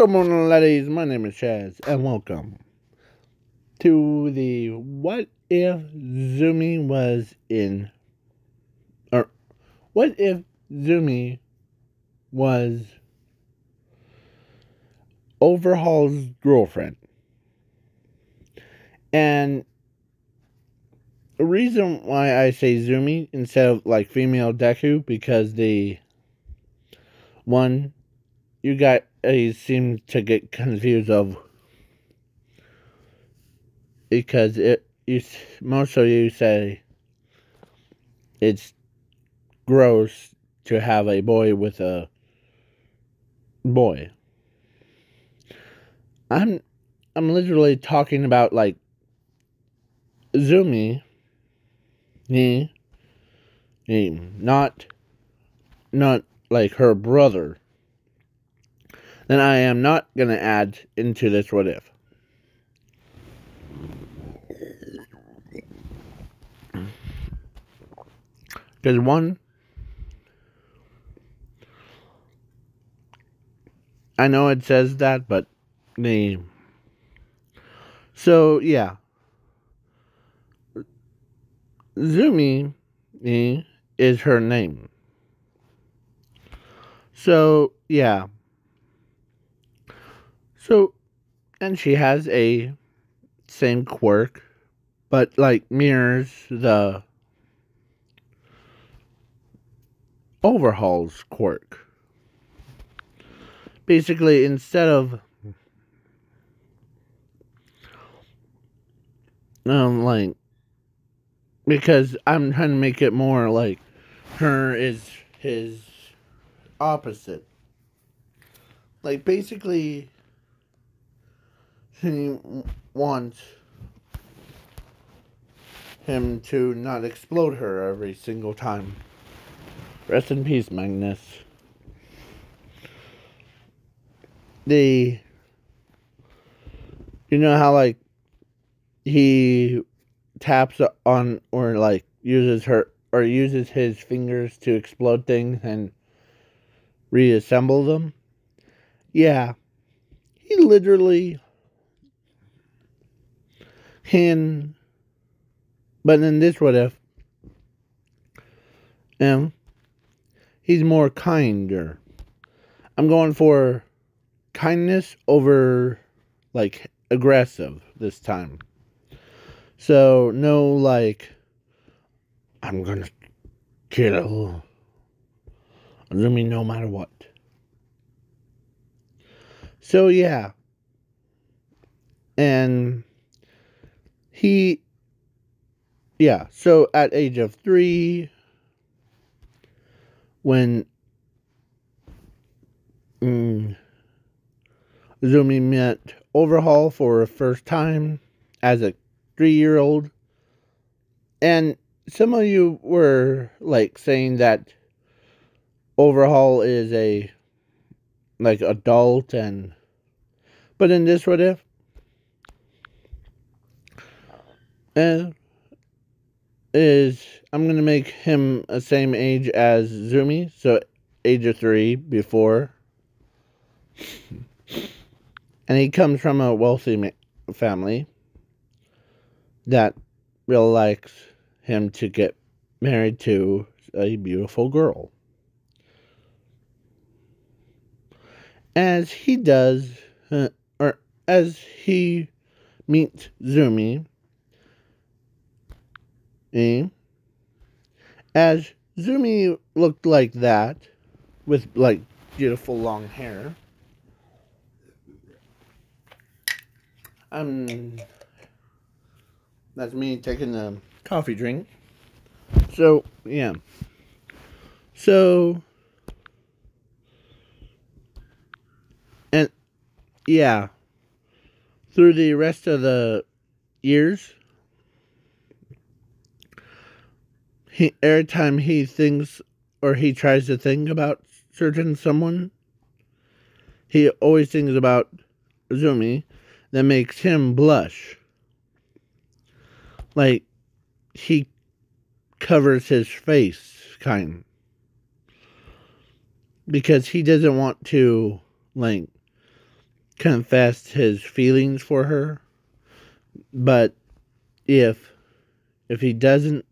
Good morning, ladies. My name is Chaz, and welcome to the What If Zumi was in. Or, what if Zumi was Overhaul's girlfriend? And the reason why I say Zumi instead of like female Deku because the one you got you seem to get confused of because it you most of you say it's gross to have a boy with a boy. I'm I'm literally talking about like Zumi me not not like her brother then I am not going to add into this what if. Because one, I know it says that, but the. So, yeah. Zumi eh, is her name. So, yeah. So, and she has a same quirk, but like mirrors the overhauls quirk. Basically, instead of um like because I'm trying to make it more like her is his opposite. Like basically he wants him to not explode her every single time. Rest in peace, Magne. The you know how like he taps on or like uses her or uses his fingers to explode things and reassemble them. Yeah. He literally can, but in this what if, um, he's more kinder. I'm going for kindness over like aggressive this time. So no like I'm gonna kill Zumi no matter what. So yeah. And he yeah so at age of three when mm, zumi met overhaul for the first time as a three-year-old. And some of you were like saying that overhaul is a like adult and but in this what if is I'm gonna make him the same age as Zumi, so age of three before, and he comes from a wealthy family that really likes him to get married to a beautiful girl. As he does, uh, or as he meets Zumi, Eh? As Zumi looked like that, with like beautiful long hair. Um, that's me taking a coffee drink. So, yeah. So, and yeah, through the rest of the years, he every time he thinks or he tries to think about certain someone, he always thinks about Zumi that makes him blush. Like he covers his face kind because he doesn't want to like confess his feelings for her. But if if he doesn't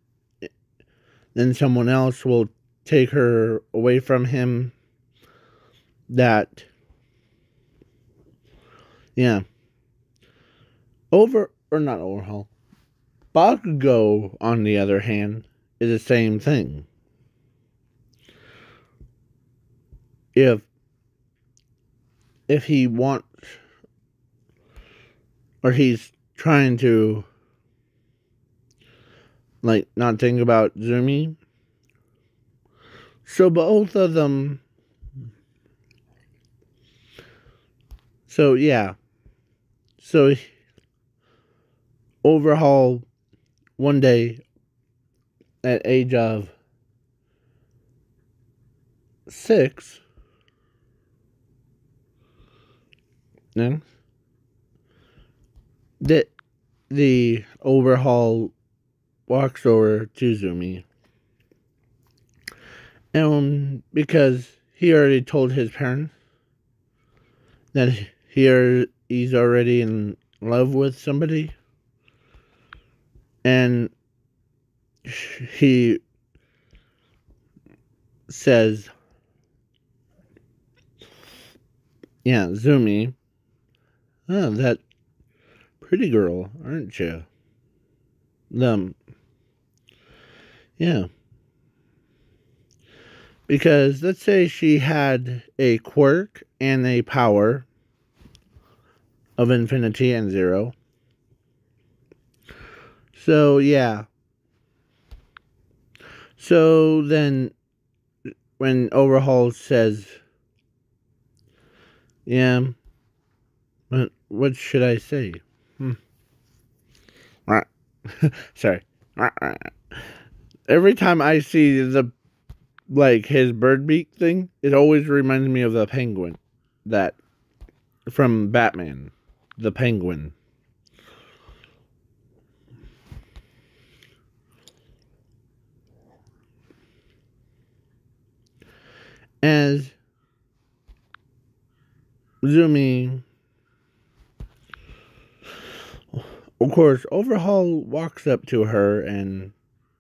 then someone else will take her away from him. That yeah. Over or not overhaul. Bakugo on the other hand is the same thing. If if he wants or he's trying to like not think about Zumi. So both of them So yeah. So overhaul one day at age of 6 then that the overhaul walks over to Zumi. And because he already told his parents that he are, he's already in love with somebody. And he says, Yeah, Zumi, oh, that pretty girl, aren't you? Um, yeah. Because let's say she had a quirk and a power of infinity and zero. So, yeah. So then, when Overhaul says, Yeah, what, what should I say? Hmm. Sorry every time I see the like his bird beak thing, it always reminds me of the penguin that from Batman, the penguin. As Zumi of course Overhaul walks up to her and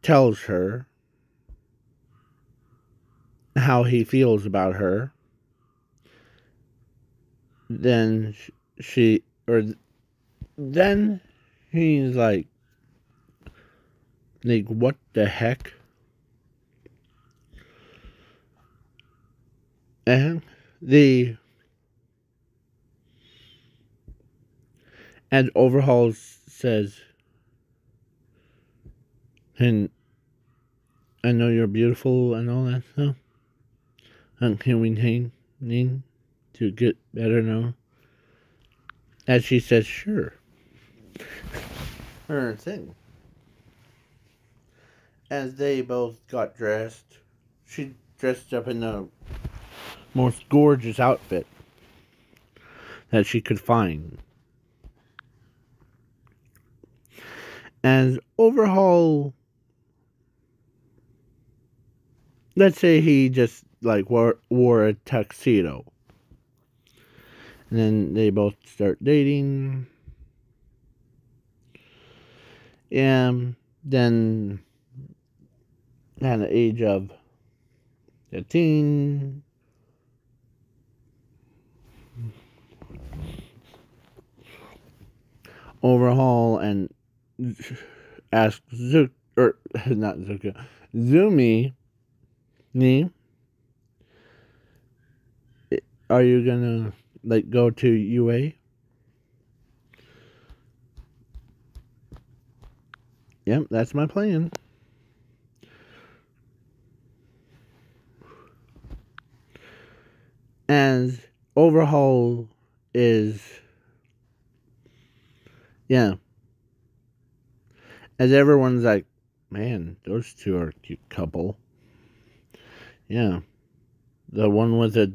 tells her how he feels about her, then she, or then he's like, like, what the heck? And the, and Overhaul says, and I know you're beautiful and all that stuff. And can we need to get better now? As she says, sure. Her thing. As they both got dressed, she dressed up in the most gorgeous outfit that she could find. As Overhaul let's say he just like wore, wore a tuxedo. And then they both start dating. And then at the age of 15 overhaul and ask Zuk or not Zuka Zumi me, are you gonna like go to UA? Yep, that's my plan. As overhaul is yeah. As everyone's like, man, those two are a cute couple. Yeah. The one with a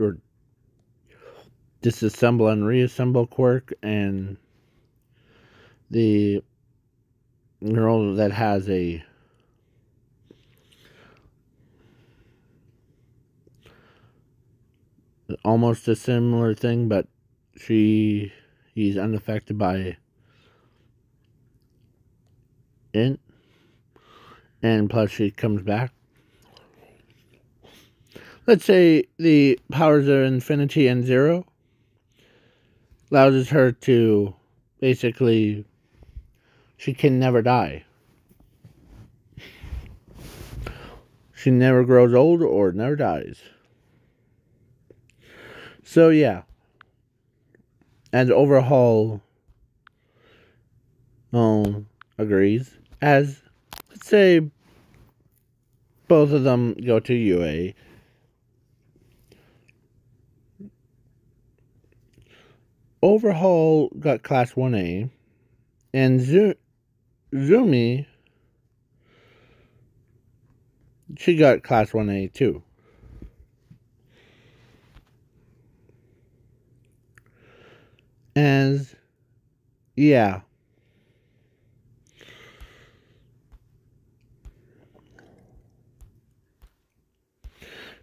or disassemble and reassemble quirk and the girl that has a almost a similar thing but she he's unaffected by it. And plus she comes back. Let's say the powers of infinity and zero allows her to basically she can never die. She never grows old or never dies. So yeah. And Overhaul um agrees. As let's say both of them go to UA. Overhaul got class 1A and Zumi she got class 1A too. As yeah.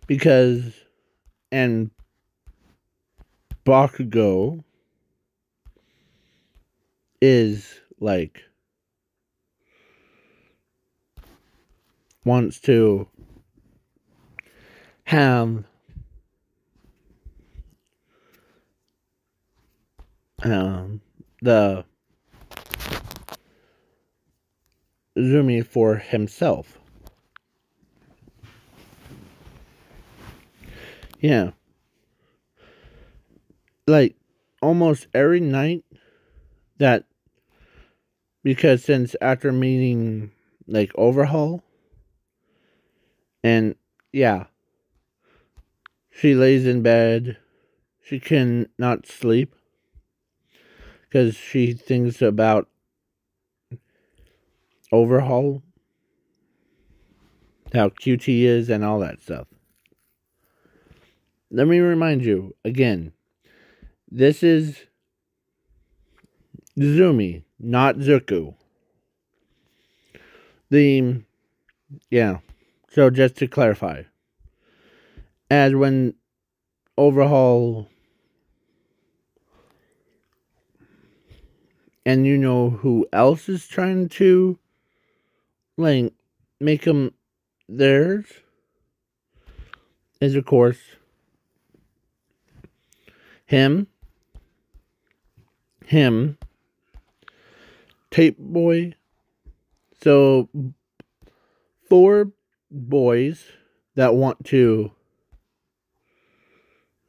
Because and Bakugo is like wants to have um, the Zumi for himself. Yeah. Like almost every night that because since after meeting like overhaul and yeah she lays in bed she can not sleep because she thinks about overhaul how cute he is and all that stuff. Let me remind you again this is zumi not zuko. The yeah. So just to clarify, as when overhaul and you know who else is trying to like make them theirs is of course him. Him tape boy so four boys that want to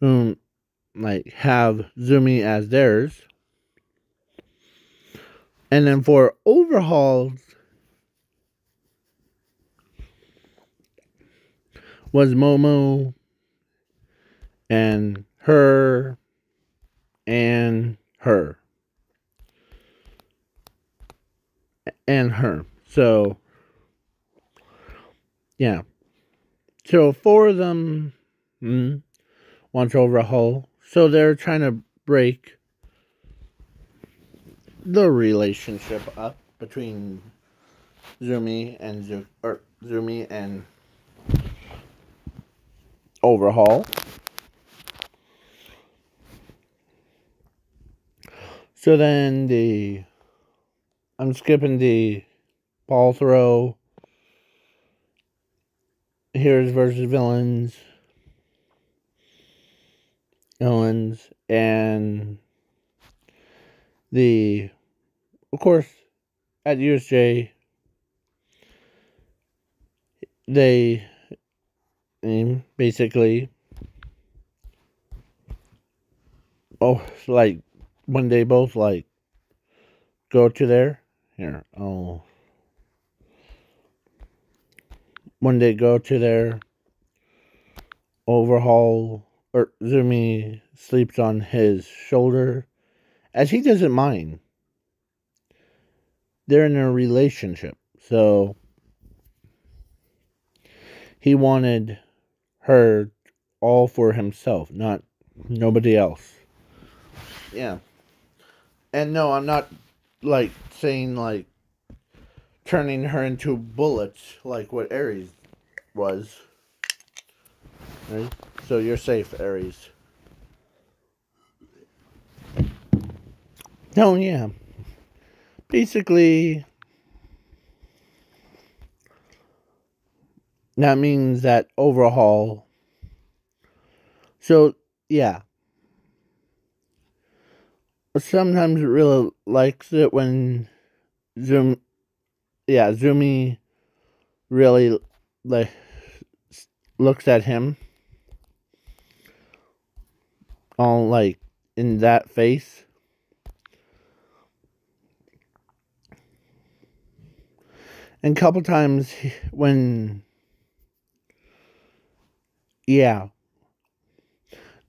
um like have Zumi as theirs. And then for overhauls was Momo and her and her and her. So yeah. So four of them mm, want to overhaul. So they're trying to break the relationship up between Zumi and Zu- or Zumi and Overhaul. So then the I'm skipping the ball throw heroes versus villains, villains, and the, of course, at USJ, they basically, oh, like when they both like go to there. Here, oh when they go to their overhaul or Zumi sleeps on his shoulder as he doesn't mind. They're in a relationship, so he wanted her all for himself, not nobody else. Yeah. And no, I'm not like saying like turning her into bullets like what Eri was. Right? So you're safe, Eri. No, yeah. Basically, that means that overhaul. So, yeah. Sometimes it really likes it when Zoom, yeah, Zumi really like looks at him all like in that face. And a couple times when yeah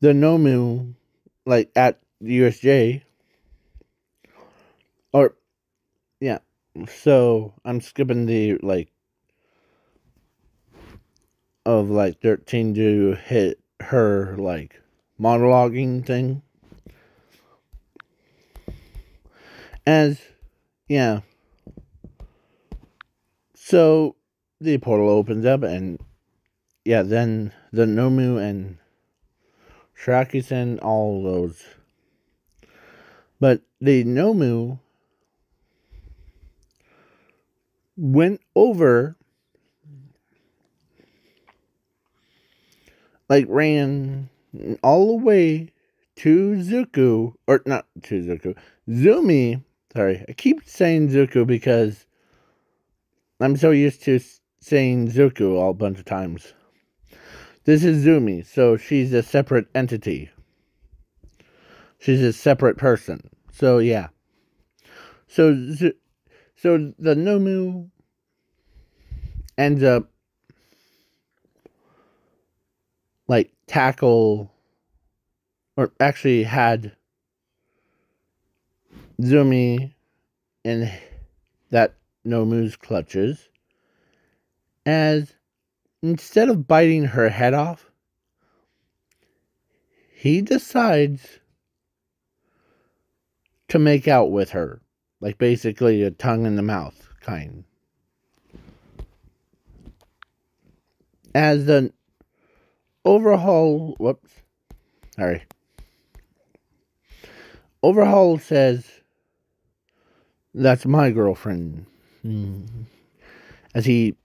the Nomu like at USJ or yeah so I'm skipping the like of like 13 to hit her like monologuing thing. As, yeah. So the portal opens up, and yeah, then the Nomu and Shigaraki all those. But the Nomu went over like ran all the way to Zuko, or not to Zuko, Zumi. Sorry, I keep saying Zuko because I'm so used to saying Zuko all a bunch of times. This is Zumi, so she's a separate entity. She's a separate person. So yeah. So so the Nomu ends up like tackle or actually had Zumi in that Nomu's clutches as instead of biting her head off, he decides to make out with her. Like basically a tongue in the mouth kind. As the Overhaul, whoops, sorry. Overhaul says, that's my girlfriend. Mm. As he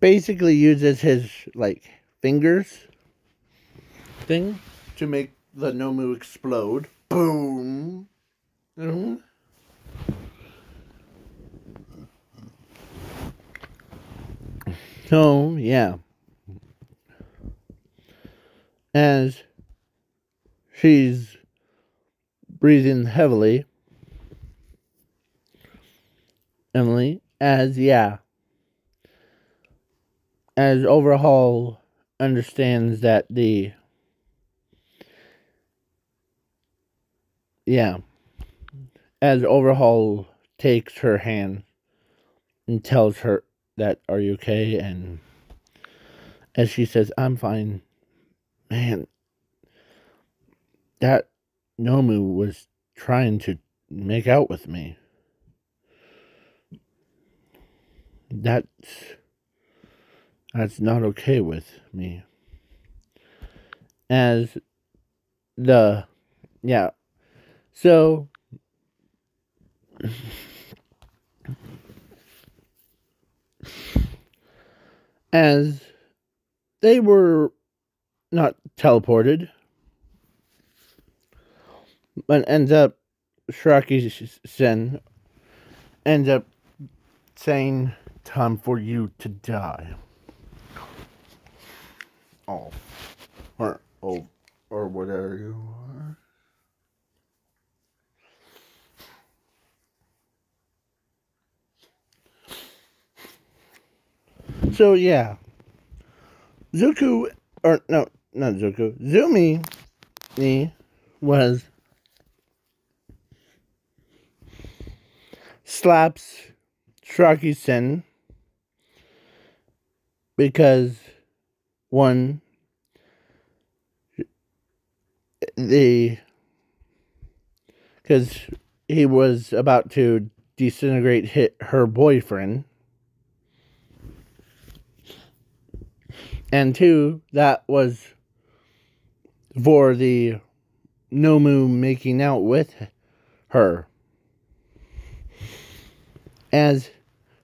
basically uses his, like, fingers thing to make the Nomu explode. Boom. Mm-hmm. So, yeah as she's breathing heavily. Emily, as yeah, as Overhaul understands that the yeah, as Overhaul takes her hand and tells her that, Are you okay? And as she says, I'm fine man, that Nomu was trying to make out with me. That's that's not okay with me. As the yeah. So as they were not teleported, but ends up Shigaraki Sen ends up saying, "Time for you to die." Oh, or oh, or whatever you are. So yeah, Zuko or no, not Zuko, Zumi me was slaps Sen because one the because he was about to disintegrate hit her boyfriend and two, that was for the Nomu making out with her. As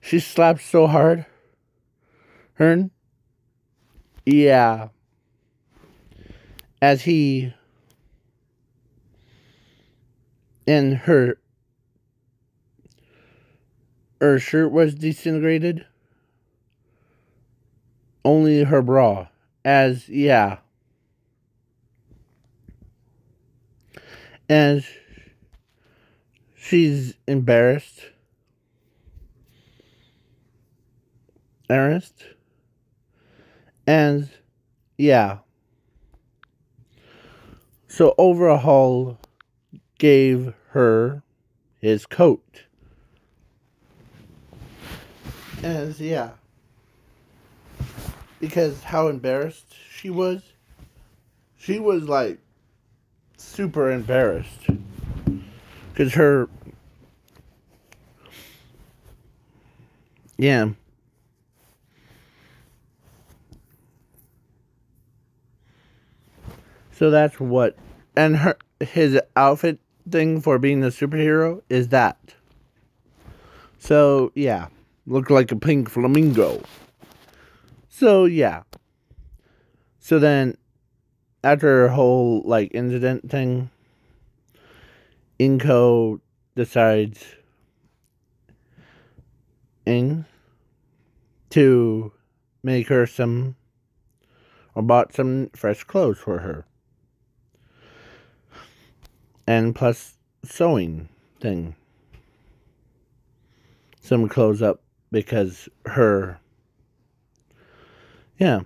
she slapped so hard. Hern? Yeah. As he and her her shirt was disintegrated. Only her bra. As yeah. As she's embarrassed. Ernest. And yeah. So Overhaul gave her his coat. As yeah. Because how embarrassed she was. She was like super embarrassed. Because her. Yeah. So that's what, and her his outfit thing for being a superhero is that. So yeah, look like a pink flamingo. So yeah. So then, after a whole like incident thing, Inko decides in to make her some or bought some fresh clothes for her and plus sewing thing. Some clothes up because her, yeah.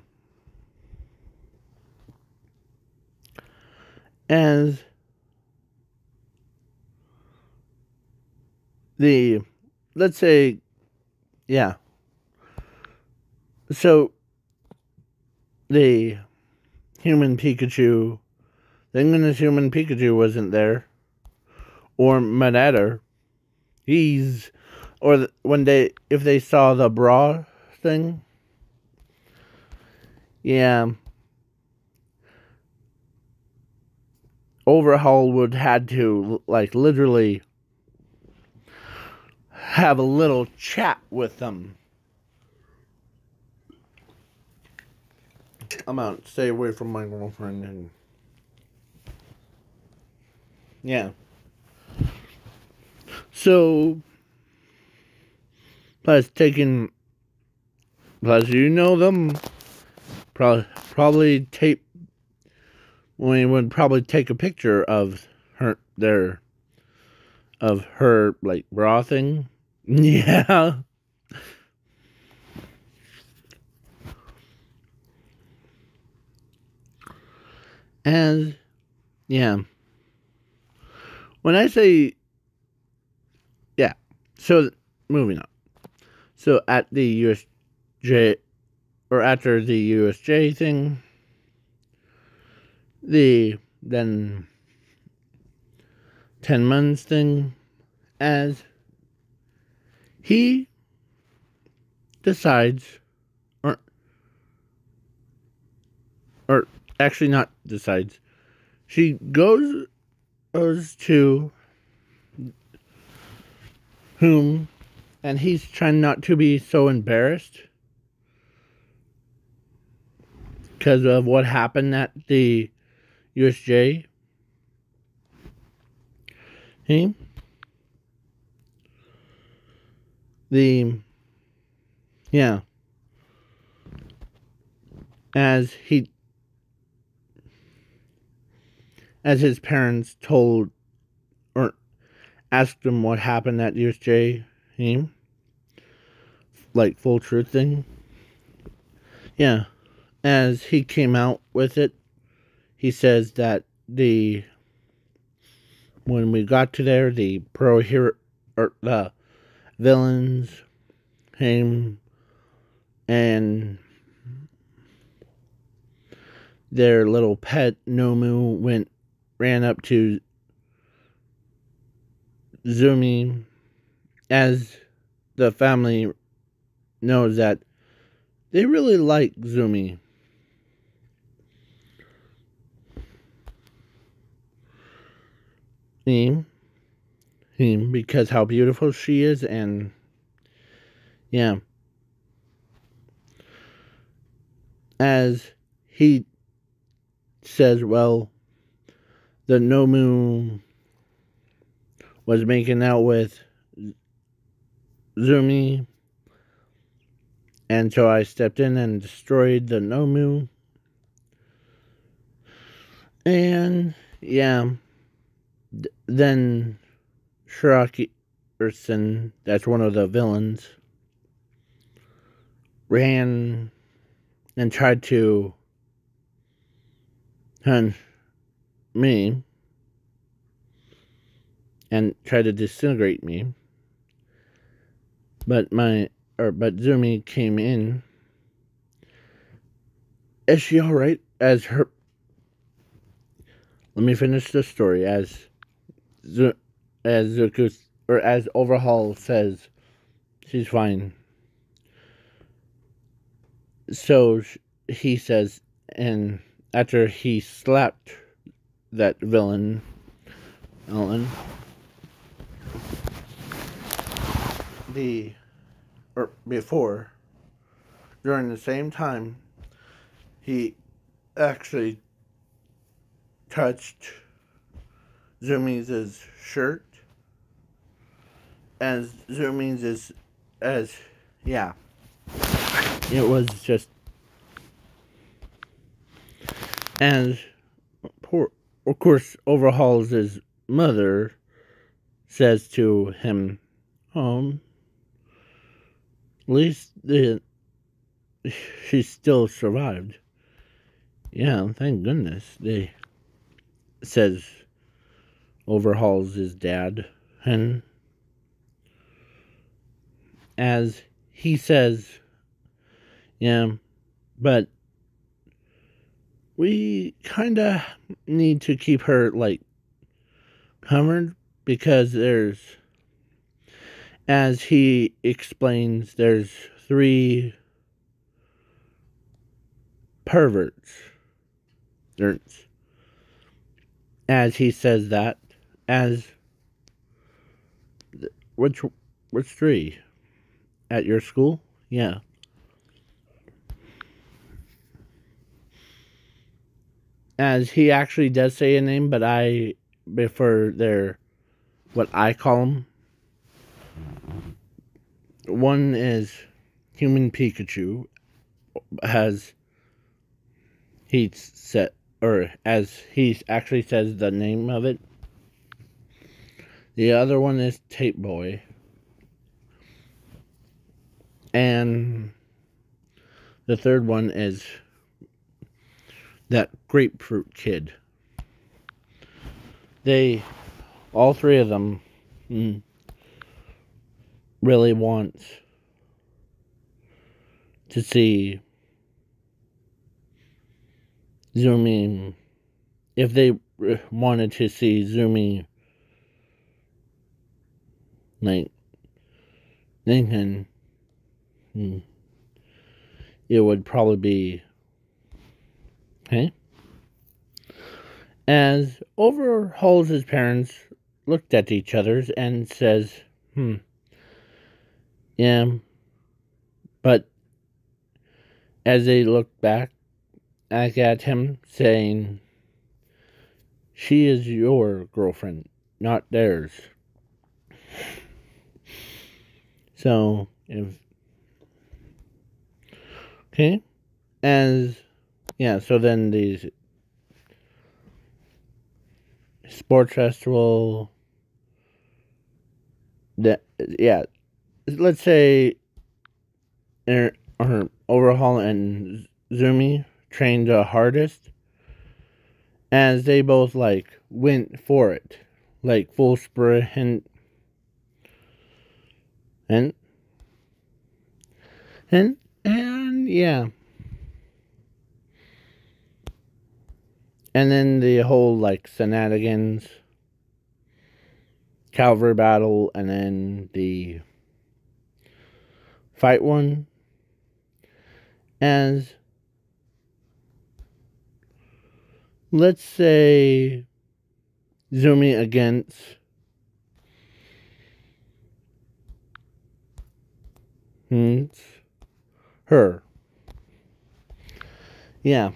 As the, let's say, yeah. So, the human Pikachu Thinking this human Pikachu wasn't there. Or Manatter. He's. Or when they. If they saw the bra thing. Yeah. Overhaul would had to like literally have a little chat with them. I'm out. Stay away from my girlfriend and yeah. So, plus taking, plus you know them, probably probably tape. We would probably take a picture of her their, of her like bra thing. Yeah. And yeah. When I say, yeah, so moving on. So at the USJ, or after the USJ thing, the then 10 months thing, as he decides, or, or actually not decides, she goes goes to whom, and he's trying not to be so embarrassed because of what happened at the USJ. He, the, yeah, as he as his parents told or asked him what happened at USJ, he, like full truth thing. Yeah, as he came out with it, he says that the when we got to there, the pro hero or the villains came and their little pet Nomu went ran up to Zumi as the family knows that they really like Zumi. Him because how beautiful she is and yeah. As he says well the Nomu was making out with Zumi and so I stepped in and destroyed the Nomu. And yeah then Shigaraki Urson, that's one of the villains, ran and tried to hunt me and tried to disintegrate me. But my or but Zumi came in. Is she alright? As her let me finish the story as as Zukus or as Overhaul says, she's fine. So he says, and after he slapped that villain, Ellen, the or before during the same time, he actually touched Zumi's shirt. As Zumi's is as yeah. It was just as poor of course overhauls his mother says to him, Um at least the she still survived. Yeah, thank goodness. They says overhauls his dad and as he says yeah but we kind of need to keep her like covered because there's as he explains there's three perverts. As he says that as which which three at your school? Yeah. As he actually does say a name, but I prefer their what I call them. One is human Pikachu, has he said, or as he actually says the name of it. The other one is Tape Boy. And the third one is that grapefruit kid. They, all three of them, mm, really want to see zooming. If they wanted to see zooming like thinking hmm, it would probably be okay. As overhauls his parents looked at each other and says, Hmm. Yeah. But as they looked back, back at him, saying, She is your girlfriend, not theirs. So if okay, as yeah, so then these sports festival that yeah, let's say er, or overhaul and Zumi trained the hardest as they both like went for it. Like full sprint and and and yeah. And then the whole like shenanigans Calvary battle and then the fight one. As let's say zooming against It's her. Yeah.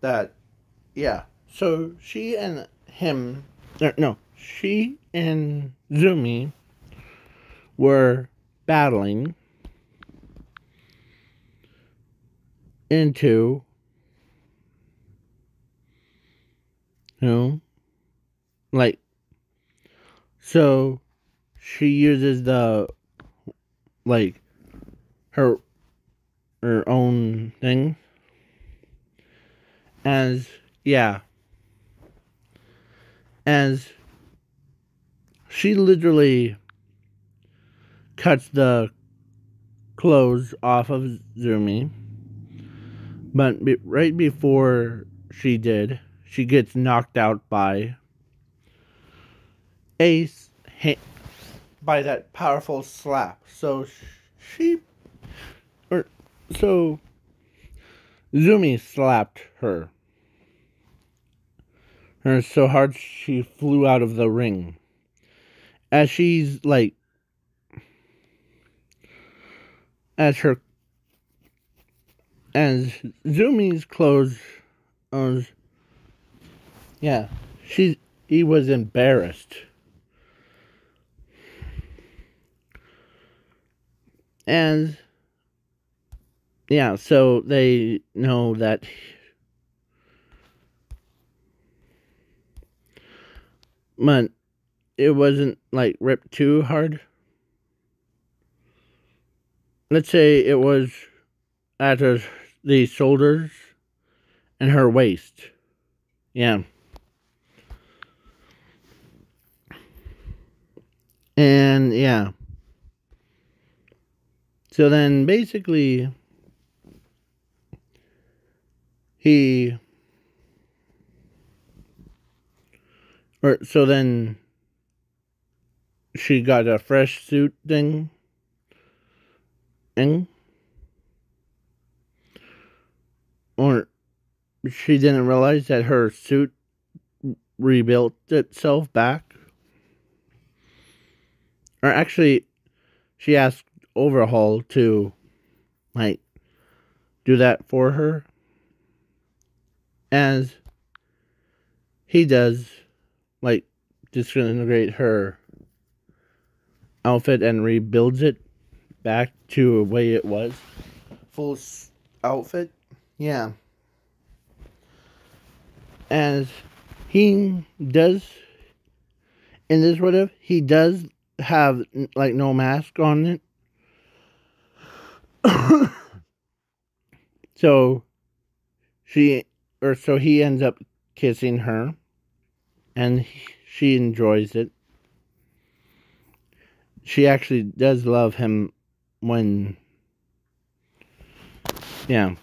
That, yeah. So she and him, er, no, she and Zumi were battling into you know like so she uses the like her her own thing as yeah. As she literally cuts the clothes off of Zumi but be, right before she did she gets knocked out by Ace by that powerful slap. So she, or so Zumi slapped her. Her so hard she flew out of the ring. As she's like, as her, as Zumi's clothes, uh, yeah, she he was embarrassed And yeah, so they know that but it wasn't like ripped too hard. Let's say it was at the shoulders and her waist. Yeah. And yeah. So then basically he or so then she got a fresh suit thing or she didn't realize that her suit rebuilt itself back? Or actually she asked overhaul to like do that for her as he does like disintegrate her outfit and rebuilds it back to the way it was. Full outfit? Yeah. As he does in this what if he does have like no mask on it so she or so he ends up kissing her and she enjoys it. She actually does love him when yeah.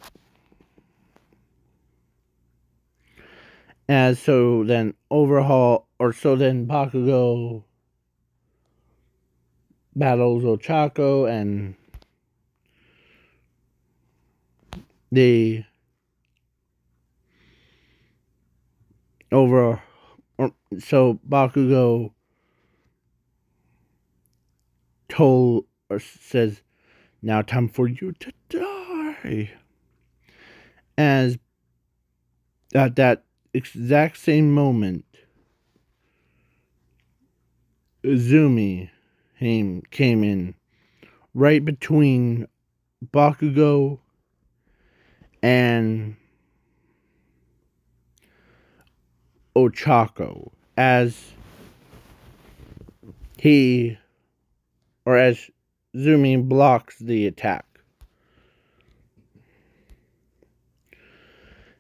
As so then overhaul or so then Bakugo battles Ochako and the over so Bakugo told or says now time for you to die. As at that exact same moment Zumi came, came in right between Bakugo and Ochako as he or as Zumi blocks the attack.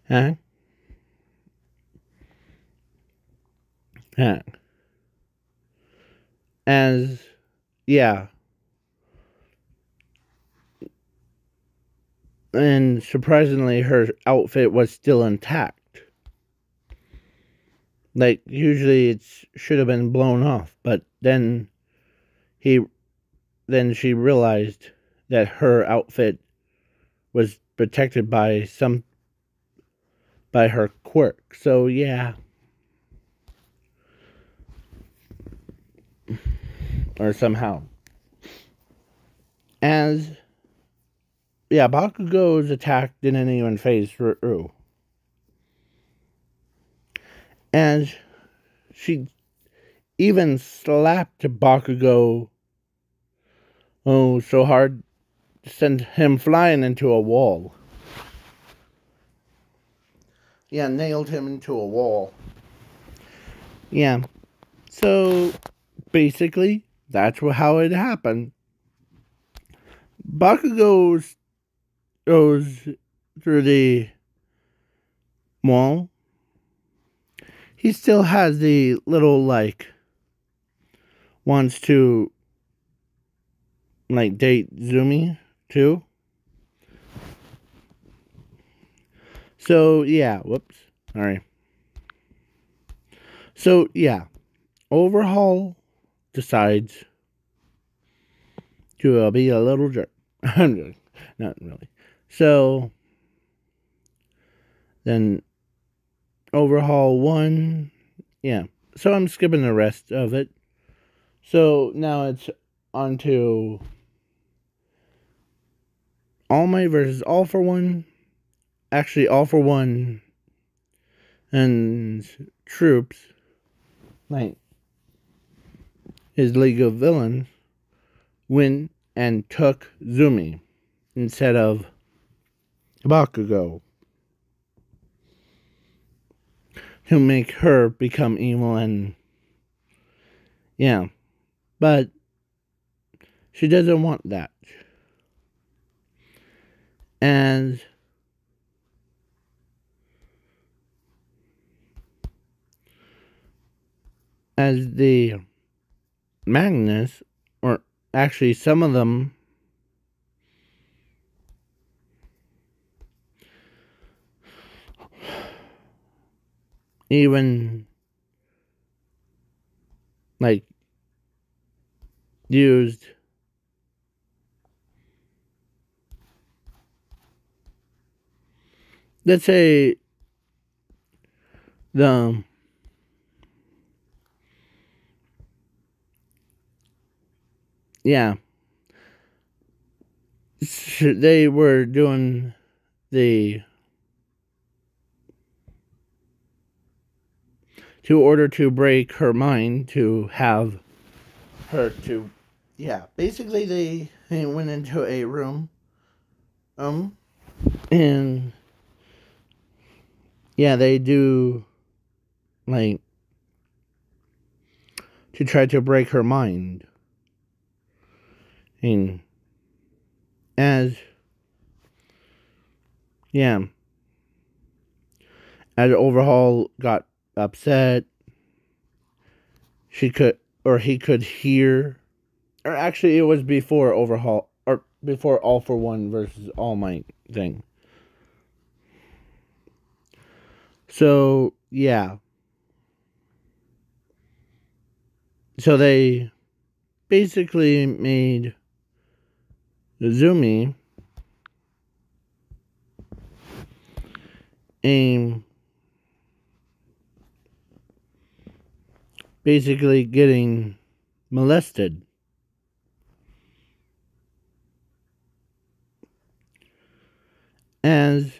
Huh? Huh. As, yeah. And surprisingly, her outfit was still intact. Like, usually it should have been blown off, but then he, then she realized that her outfit was protected by some, by her quirk. So, yeah. or somehow. As yeah, Bakugo's attack didn't even phase through. And she even slapped Bakugo oh so hard sent him flying into a wall. Yeah, nailed him into a wall. Yeah. So basically, that's how it happened. Bakugo goes through the wall. He still has the little like wants to like date Zumi too. So yeah, whoops. Sorry. So yeah, Overhaul decides to uh, be a little jerk. I'm Not really. So then Overhaul one, yeah. So I'm skipping the rest of it. So now it's on to All Might versus All for One. Actually, All for One and troops, like his League of Villains, went and took Zumi instead of Bakugo to make her become evil and yeah. But she doesn't want that. And as the Magnus, or actually some of them, even like used. Let's say the yeah, they were doing the to order to break her mind to have her to yeah basically they, they went into a room um and yeah they do like to try to break her mind. And as yeah as overhaul got upset. She could or he could hear or actually it was before overhaul or before all for one versus all might thing. So yeah. So they basically made the Zumi aim basically getting molested. As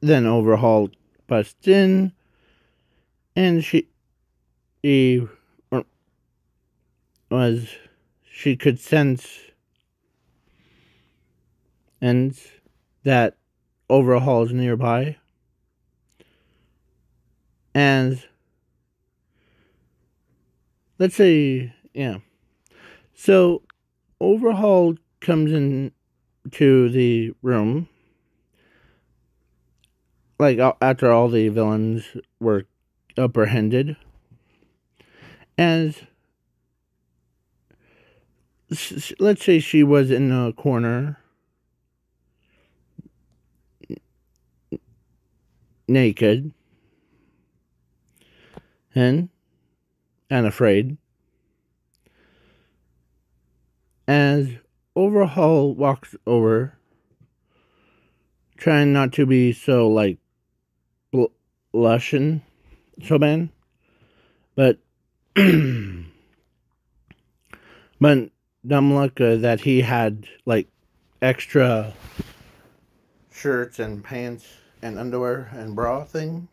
then Overhaul busts in and she, she was she could sense and that overhauls nearby. And let's say, yeah. So overhaul comes in to the room. Like after all the villains were apprehended and let's say she was in a corner. Naked. And and afraid as overhaul walks over trying not to be so like bl- blushing so man but But dumb luck uh, that he had like extra shirts and pants and underwear and bra thing.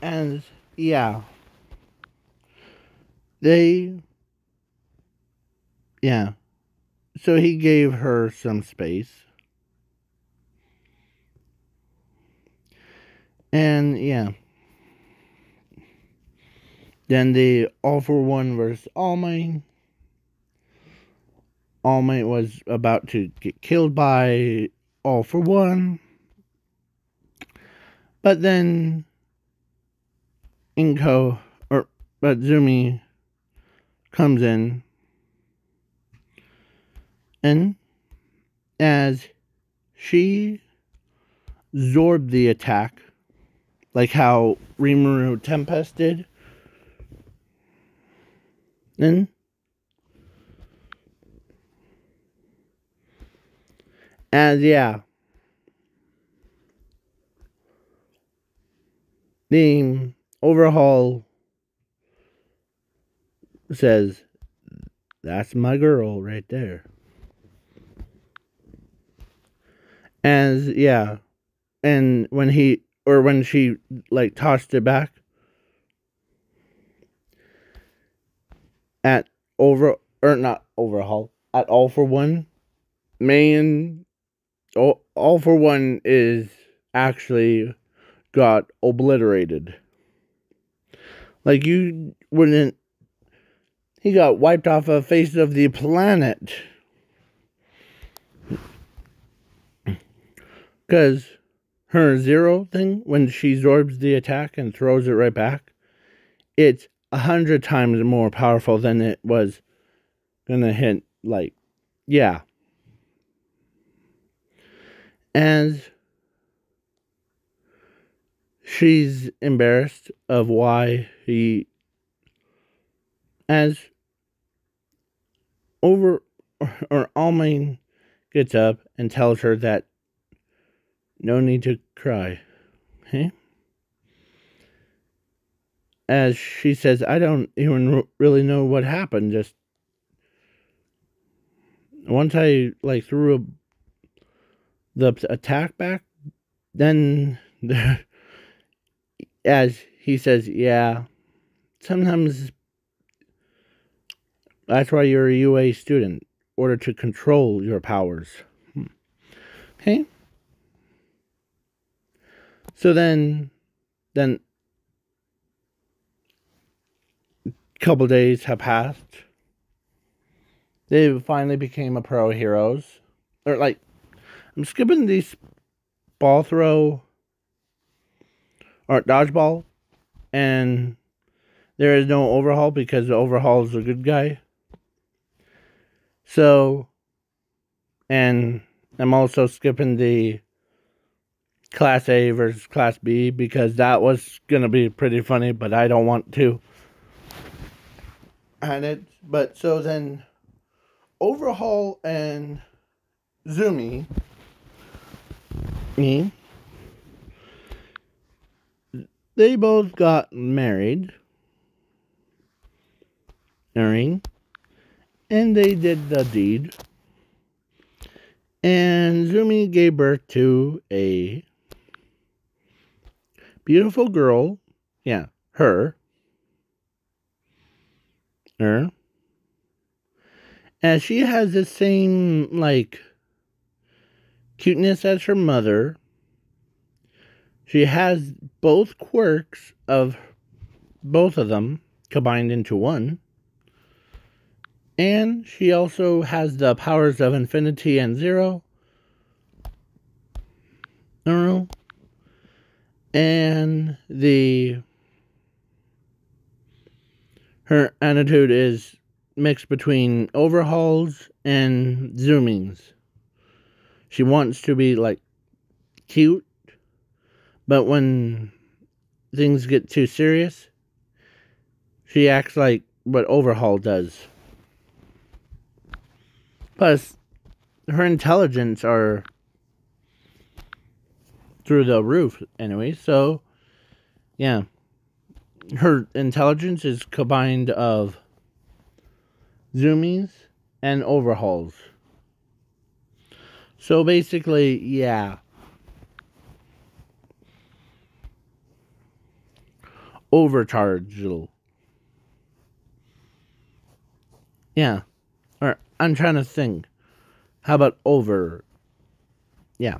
And yeah. They yeah. So he gave her some space. And yeah. Then the All for One versus All Might. All Might was about to get killed by All for One. But then Inko or but Zumi comes in and as she absorbed the attack like how Rimuru Tempest did and and yeah the overhaul says that's my girl right there. And yeah and when he or when she like tossed it back at over or not overhaul at all for one man all, all for one is actually got obliterated. Like you wouldn't he got wiped off the face of the planet because her zero thing when she absorbs the attack and throws it right back it's a hundred times more powerful than it was gonna hit. Like, yeah. And she's embarrassed of why he as over or All Might gets up and tells her that no need to cry. Okay? as she says, I don't even really know what happened. Just once I like threw a, the attack back, then the, as he says, yeah, sometimes that's why you're a UA student, order to control your powers. Hmm. Okay. So then, then couple days have passed. They finally became a pro heroes. Or like I'm skipping these ball throw or dodgeball and there is no overhaul because the overhaul is a good guy. So and I'm also skipping the class A versus class B because that was gonna be pretty funny, but I don't want to. And it but so then overhaul and zumi me they both got married. Erin, and they did the deed and zumi gave birth to a beautiful girl yeah her her. And she has the same, like, cuteness as her mother. She has both quirks of both of them combined into one. And she also has the powers of infinity and zero. And the her attitude is mixed between overhauls and zoomings. She wants to be like cute, but when things get too serious, she acts like what overhaul does. Plus, her intelligence are through the roof anyway, so yeah her intelligence is combined of Zumi's, and overhauls. So basically, yeah. Overcharge. Yeah. I'm trying to think. How about over? Yeah.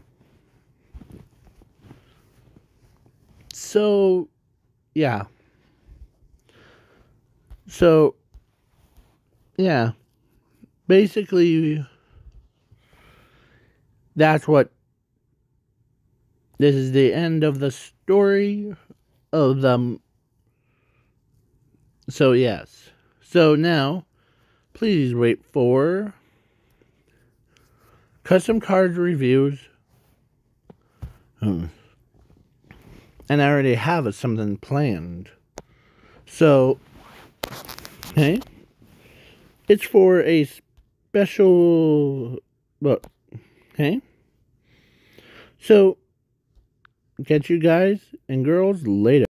So, yeah. So, yeah. Basically, that's what. This is the end of the story of them. So, yes. So now, please wait for custom cards reviews. Hmm. And I already have something planned. So, okay. It's for a special, but, okay. So, catch you guys and girls later.